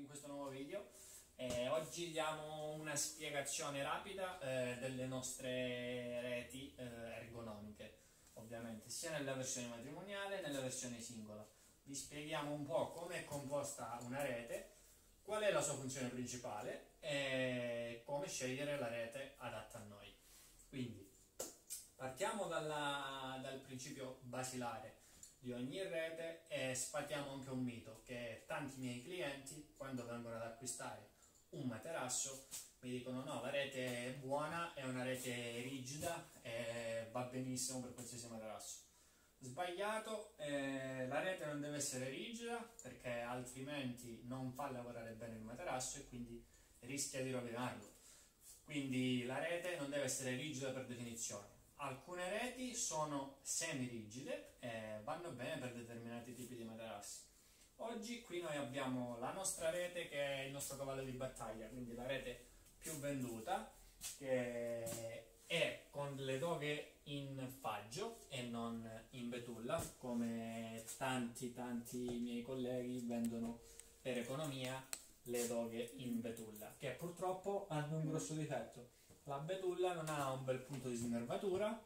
in questo nuovo video. Eh, oggi diamo una spiegazione rapida eh, delle nostre reti eh, ergonomiche, ovviamente, sia nella versione matrimoniale che nella versione singola. Vi spieghiamo un po' come è composta una rete, qual è la sua funzione principale e come scegliere la rete adatta a noi. Quindi, partiamo dalla, dal principio basilare di ogni rete e sfatiamo anche un mito che tanti miei clienti quando vengono ad acquistare un materasso mi dicono no la rete è buona è una rete rigida e va benissimo per qualsiasi materasso. Sbagliato eh, la rete non deve essere rigida perché altrimenti non fa lavorare bene il materasso e quindi rischia di rovinarlo. Quindi la rete non deve essere rigida per definizione. Alcune reti sono semi-rigide e vanno bene per determinati tipi di materassi. Oggi qui noi abbiamo la nostra rete che è il nostro cavallo di battaglia, quindi la rete più venduta che è con le doghe in faggio e non in betulla come tanti tanti miei colleghi vendono per economia le doghe in betulla che purtroppo hanno un grosso difetto la betulla non ha un bel punto di snervatura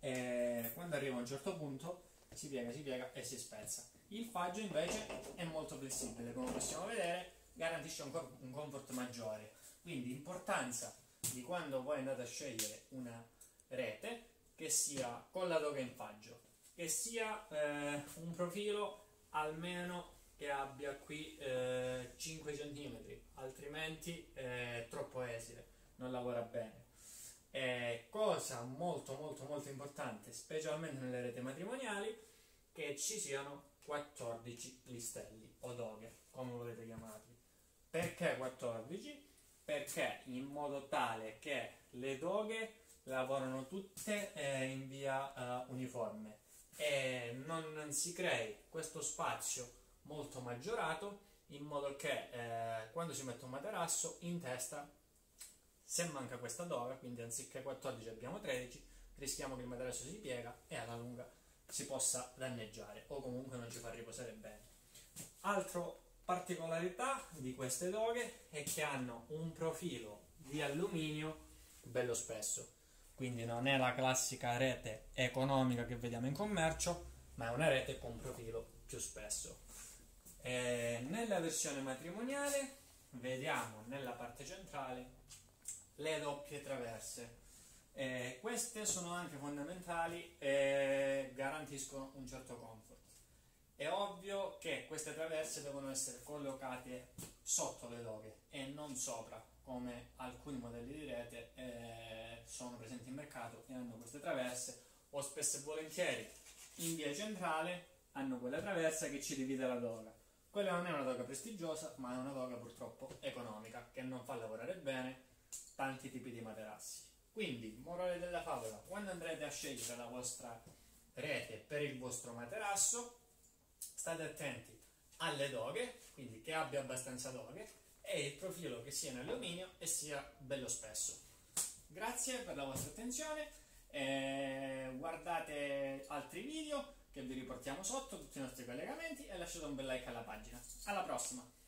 e quando arriva a un certo punto si piega, si piega e si spezza. Il faggio invece è molto flessibile, come possiamo vedere, garantisce un, un comfort maggiore. Quindi l'importanza di quando voi andate a scegliere una rete che sia con la doga in faggio, che sia eh, un profilo almeno che abbia qui eh, 5 cm, altrimenti è troppo esile non lavora bene. Eh, cosa molto molto molto importante, specialmente nelle reti matrimoniali, che ci siano 14 listelli o doghe, come volete chiamarli. Perché 14? Perché in modo tale che le doghe lavorano tutte eh, in via uh, uniforme e non, non, si crei questo spazio molto maggiorato in modo che eh, quando si mette un materasso in testa se manca questa doga, quindi anziché 14 abbiamo 13, rischiamo che il materasso si piega e alla lunga si possa danneggiare o comunque non ci fa riposare bene. Altra particolarità di queste doghe è che hanno un profilo di alluminio bello spesso, quindi non è la classica rete economica che vediamo in commercio, ma è una rete con profilo più spesso. E nella versione matrimoniale vediamo nella parte centrale le doppie traverse. Eh, queste sono anche fondamentali e garantiscono un certo comfort. È ovvio che queste traverse devono essere collocate sotto le doghe e non sopra, come alcuni modelli di rete eh, sono presenti in mercato e hanno queste traverse, o spesso e volentieri in via centrale hanno quella traversa che ci divide la doga. Quella non è una doga prestigiosa, ma è una doga purtroppo economica che non fa lavorare bene tanti tipi di materassi. Quindi, morale della favola, quando andrete a scegliere la vostra rete per il vostro materasso, state attenti alle doghe, quindi che abbia abbastanza doghe, e il profilo che sia in alluminio e sia bello spesso. Grazie per la vostra attenzione, eh, guardate altri video che vi riportiamo sotto, tutti i nostri collegamenti e lasciate un bel like alla pagina. Alla prossima!